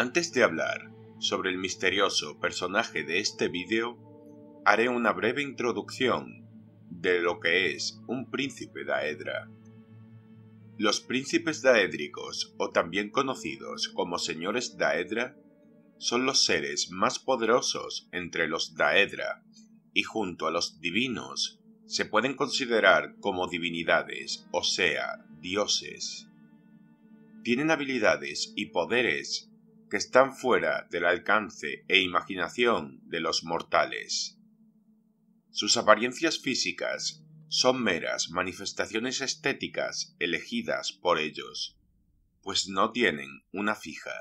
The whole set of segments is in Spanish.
Antes de hablar sobre el misterioso personaje de este vídeo, haré una breve introducción de lo que es un príncipe daedra. Los príncipes daédricos, o también conocidos como señores daedra, son los seres más poderosos entre los daedra y junto a los divinos se pueden considerar como divinidades, o sea, dioses. Tienen habilidades y poderes que están fuera del alcance e imaginación de los mortales. Sus apariencias físicas son meras manifestaciones estéticas elegidas por ellos, pues no tienen una fija.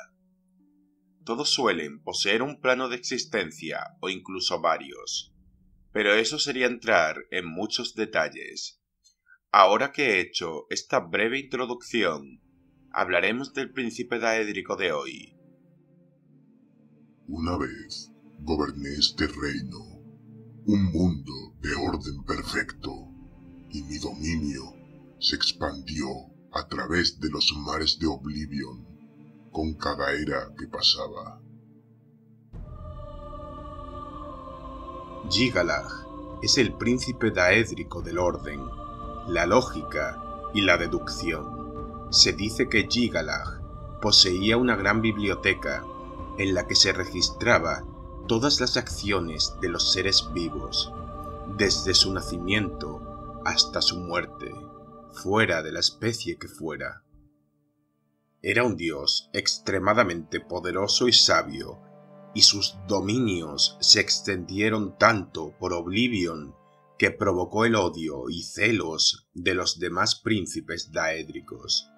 Todos suelen poseer un plano de existencia o incluso varios, pero eso sería entrar en muchos detalles. Ahora que he hecho esta breve introducción, hablaremos del príncipe daédrico de hoy, una vez goberné este reino, un mundo de orden perfecto, y mi dominio se expandió a través de los mares de Oblivion con cada era que pasaba. Gigalag es el príncipe daédrico del orden, la lógica y la deducción. Se dice que Gigalag poseía una gran biblioteca en la que se registraba todas las acciones de los seres vivos, desde su nacimiento hasta su muerte, fuera de la especie que fuera. Era un dios extremadamente poderoso y sabio, y sus dominios se extendieron tanto por Oblivion que provocó el odio y celos de los demás príncipes daédricos.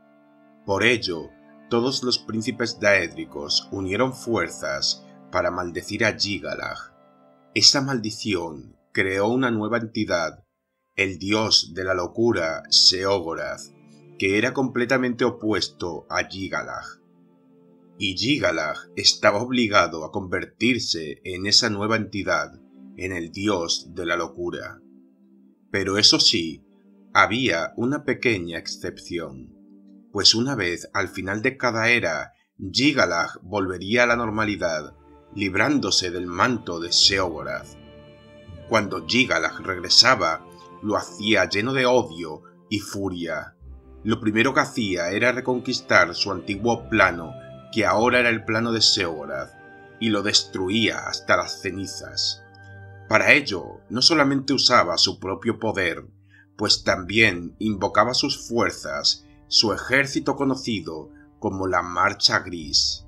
Por ello, todos los príncipes daédricos unieron fuerzas para maldecir a Gigalag. Esa maldición creó una nueva entidad, el dios de la locura Seogorath, que era completamente opuesto a Gigalag. Y Gigalag estaba obligado a convertirse en esa nueva entidad, en el dios de la locura. Pero eso sí, había una pequeña excepción pues una vez al final de cada era, Gigalag volvería a la normalidad, librándose del manto de Seogorath. Cuando Gigalag regresaba, lo hacía lleno de odio y furia. Lo primero que hacía era reconquistar su antiguo plano, que ahora era el plano de Seogorath, y lo destruía hasta las cenizas. Para ello, no solamente usaba su propio poder, pues también invocaba sus fuerzas su ejército conocido como la Marcha Gris.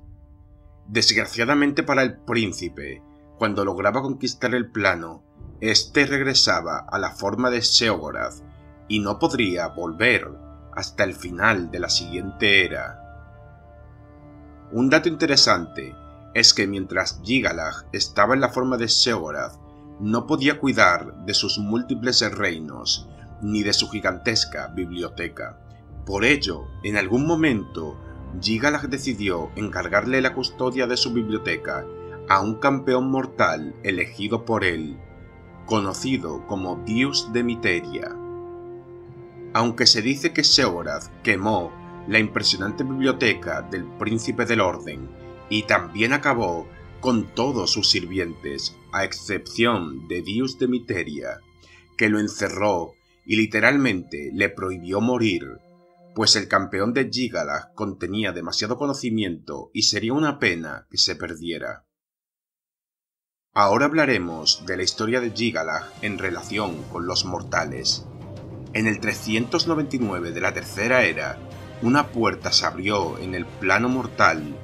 Desgraciadamente para el príncipe, cuando lograba conquistar el plano, éste regresaba a la forma de Seogorath y no podría volver hasta el final de la siguiente era. Un dato interesante es que mientras Gigalag estaba en la forma de Seogorath, no podía cuidar de sus múltiples reinos ni de su gigantesca biblioteca. Por ello, en algún momento, Gigalag decidió encargarle la custodia de su biblioteca a un campeón mortal elegido por él, conocido como Dios de Miteria. Aunque se dice que Seorath quemó la impresionante biblioteca del Príncipe del Orden y también acabó con todos sus sirvientes, a excepción de Dios de Miteria, que lo encerró y literalmente le prohibió morir pues el campeón de Gigalag contenía demasiado conocimiento y sería una pena que se perdiera. Ahora hablaremos de la historia de Gigalag en relación con los mortales. En el 399 de la Tercera Era, una puerta se abrió en el plano mortal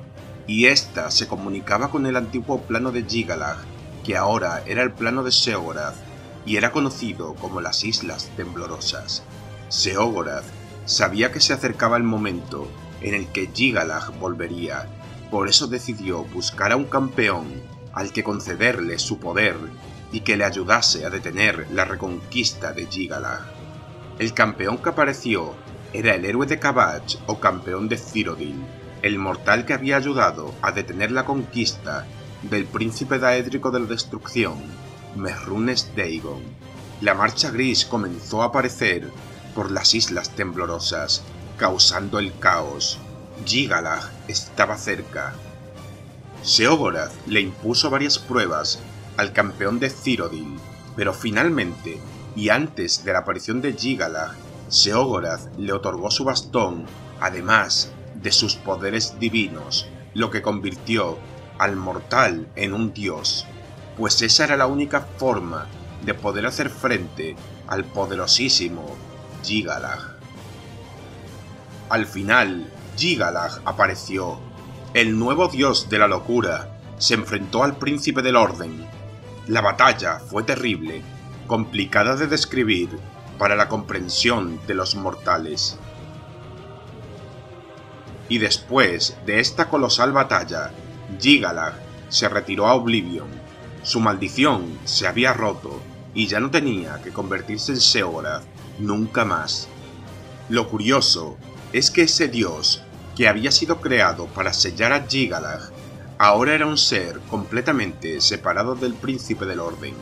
y ésta se comunicaba con el antiguo plano de Gigalag, que ahora era el plano de Seogorath y era conocido como las Islas Temblorosas. Seogorath Sabía que se acercaba el momento en el que Gigalag volvería, por eso decidió buscar a un campeón al que concederle su poder y que le ayudase a detener la reconquista de Gigalag. El campeón que apareció era el héroe de Kabach o campeón de Cyrodiil, el mortal que había ayudado a detener la conquista del príncipe daédrico de la destrucción, Merrunes Dagon. La marcha gris comenzó a aparecer por las islas temblorosas, causando el caos. Gigalag estaba cerca. Seogorath le impuso varias pruebas al campeón de Cyrodiil, pero finalmente, y antes de la aparición de Gigalag, Seogorath le otorgó su bastón, además de sus poderes divinos, lo que convirtió al mortal en un dios, pues esa era la única forma de poder hacer frente al poderosísimo Gigalag. Al final, Gigalag apareció, el nuevo dios de la locura, se enfrentó al príncipe del orden. La batalla fue terrible, complicada de describir para la comprensión de los mortales. Y después de esta colosal batalla, Gigalag se retiró a Oblivion. Su maldición se había roto y ya no tenía que convertirse en Seorath nunca más. Lo curioso es que ese dios, que había sido creado para sellar a Gigalag, ahora era un ser completamente separado del príncipe del orden.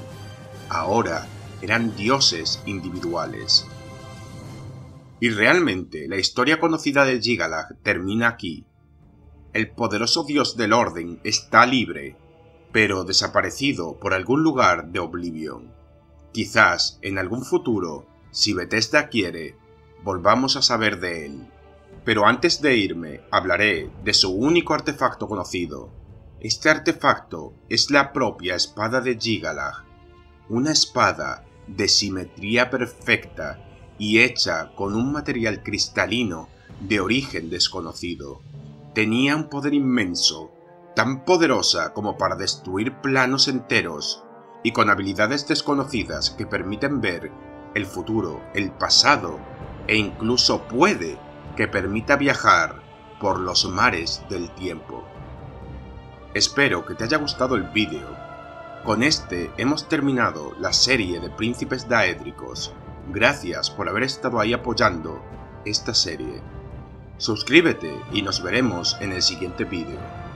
Ahora eran dioses individuales. Y realmente la historia conocida de Gigalag termina aquí. El poderoso dios del orden está libre, pero desaparecido por algún lugar de Oblivion. Quizás en algún futuro, si Bethesda quiere, volvamos a saber de él. Pero antes de irme, hablaré de su único artefacto conocido. Este artefacto es la propia espada de Gigalag, una espada de simetría perfecta y hecha con un material cristalino de origen desconocido. Tenía un poder inmenso, tan poderosa como para destruir planos enteros, y con habilidades desconocidas que permiten ver el futuro, el pasado, e incluso puede que permita viajar por los mares del tiempo. Espero que te haya gustado el vídeo. Con este hemos terminado la serie de príncipes daédricos. Gracias por haber estado ahí apoyando esta serie. Suscríbete y nos veremos en el siguiente vídeo.